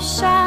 沙。